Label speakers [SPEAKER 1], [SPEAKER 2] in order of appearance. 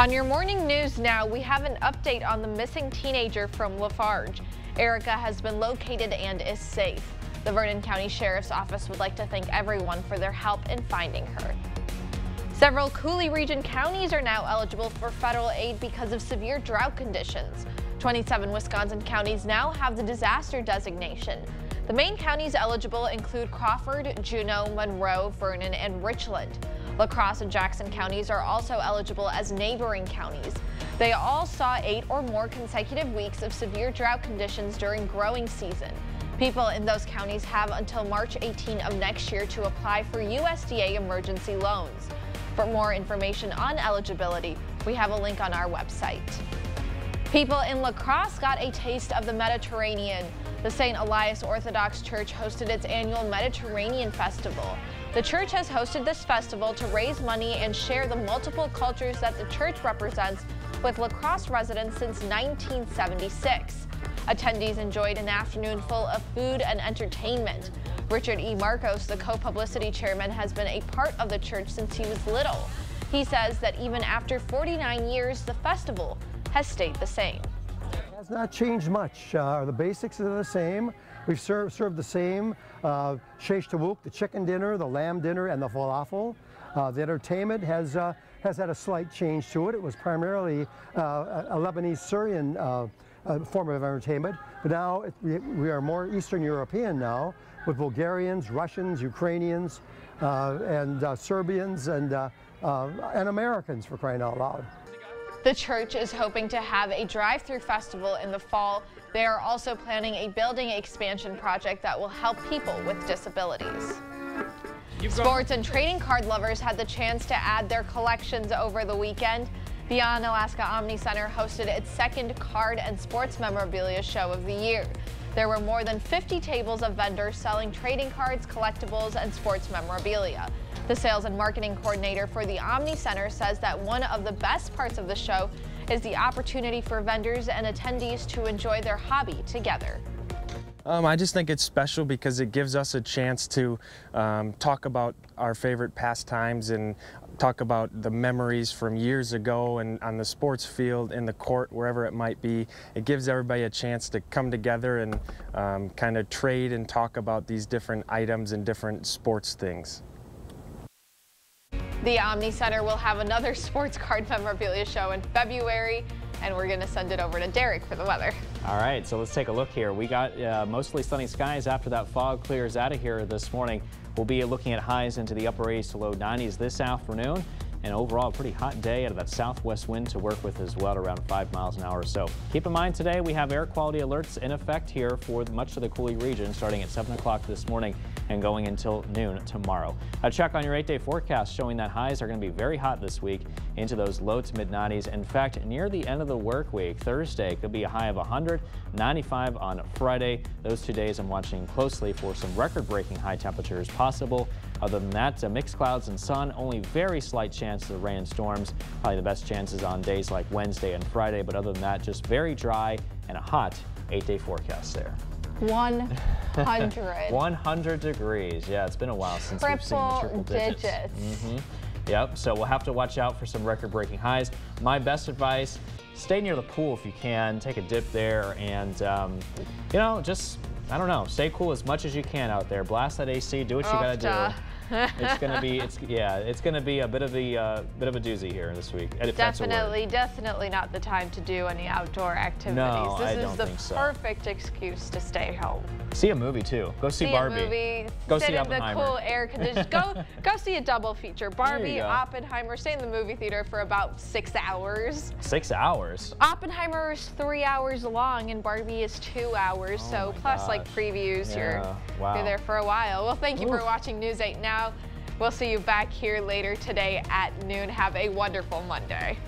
[SPEAKER 1] On your morning news now, we have an update on the missing teenager from La Farge. Erica has been located and is safe. The Vernon County Sheriff's Office would like to thank everyone for their help in finding her. Several Coulee region counties are now eligible for federal aid because of severe drought conditions. 27 Wisconsin counties now have the disaster designation. The main counties eligible include Crawford, Juneau, Monroe, Vernon, and Richland. La Crosse and Jackson counties are also eligible as neighboring counties. They all saw eight or more consecutive weeks of severe drought conditions during growing season. People in those counties have until March 18 of next year to apply for USDA emergency loans. For more information on eligibility, we have a link on our website. People in La Crosse got a taste of the Mediterranean. The St. Elias Orthodox Church hosted its annual Mediterranean Festival. The church has hosted this festival to raise money and share the multiple cultures that the church represents with La Crosse residents since 1976. Attendees enjoyed an afternoon full of food and entertainment. Richard E. Marcos, the co-publicity chairman, has been a part of the church since he was little. He says that even after 49 years, the festival has stayed the same.
[SPEAKER 2] It has not changed much. Uh, the basics are the same. We've served, served the same uh, shesh tawuk, the chicken dinner, the lamb dinner, and the falafel. Uh, the entertainment has uh, has had a slight change to it. It was primarily uh, a Lebanese Syrian uh, uh, form of entertainment, but now it, we, we, are more Eastern European now with Bulgarians, Russians, Ukrainians, uh, and Serbians, and, and Americans for crying out loud.
[SPEAKER 1] The church is hoping to have a drive-through festival in the fall. They are also planning a building expansion project that will help people with disabilities. Sports and trading card lovers had the chance to add their collections over the weekend. The Onalaska Omni Center hosted its second card and sports memorabilia show of the year. There were more than 50 tables of vendors selling trading cards, collectibles, and sports memorabilia. The sales and marketing coordinator for the Omni Center says that one of the best parts of the show is the opportunity for vendors and attendees to enjoy their hobby together.
[SPEAKER 3] Um, I just think it's special because it gives us a chance to um, talk about our favorite pastimes and talk about the memories from years ago and on the sports field, in the court, wherever it might be. It gives everybody a chance to come together and um, kind of trade and talk about these different items and different sports things.
[SPEAKER 1] The Omni Center will have another sports card memorabilia show in February, and we're going to send it over to Derek for the weather.
[SPEAKER 4] All right, so let's take a look here. We got uh, mostly sunny skies after that fog clears out of here this morning. We'll be looking at highs into the upper 80s to low 90s this afternoon. And overall, a pretty hot day out of that southwest wind to work with as well, around 5 miles an hour or so. Keep in mind today we have air quality alerts in effect here for much of the Coulee region starting at 7 o'clock this morning and going until noon tomorrow. A check on your 8-day forecast showing that highs are going to be very hot this week into those low to mid 90s. In fact, near the end of the work week, Thursday could be a high of 100, 95 on Friday. Those two days I'm watching closely for some record-breaking high temperatures possible. Other than that, uh, mixed clouds and sun, only very slight chance of rain and storms. Probably the best chances on days like Wednesday and Friday, but other than that, just very dry and a hot eight-day forecast there.
[SPEAKER 1] 100.
[SPEAKER 4] 100 degrees. Yeah, it's been a while since triple we've seen the triple digits. digits. Mm -hmm. Yep, so we'll have to watch out for some record-breaking highs. My best advice, stay near the pool if you can. Take a dip there and, um, you know, just, I don't know, stay cool as much as you can out there. Blast that AC, do what you got to do it's gonna be it's yeah it's gonna be a bit of a uh, bit of a doozy here this week.
[SPEAKER 1] Definitely, definitely not the time to do any outdoor activities.
[SPEAKER 4] No,
[SPEAKER 1] this
[SPEAKER 4] I
[SPEAKER 1] is
[SPEAKER 4] don't
[SPEAKER 1] the
[SPEAKER 4] think so.
[SPEAKER 1] perfect excuse to stay home.
[SPEAKER 4] See a movie too. Go see,
[SPEAKER 1] see
[SPEAKER 4] Barbie.
[SPEAKER 1] A movie,
[SPEAKER 4] go
[SPEAKER 1] sit
[SPEAKER 4] see
[SPEAKER 1] in the cool air conditioned. go go see a double feature. Barbie, Oppenheimer. Stay in the movie theater for about six hours.
[SPEAKER 4] Six hours.
[SPEAKER 1] Oppenheimer is three hours long and Barbie is two hours.
[SPEAKER 4] Oh
[SPEAKER 1] so plus
[SPEAKER 4] gosh.
[SPEAKER 1] like previews,
[SPEAKER 4] yeah.
[SPEAKER 1] you're
[SPEAKER 4] wow.
[SPEAKER 1] you're there for a while. Well, thank you
[SPEAKER 4] Oof.
[SPEAKER 1] for watching News 8 Now. We'll see you back here later today at noon. Have a wonderful Monday.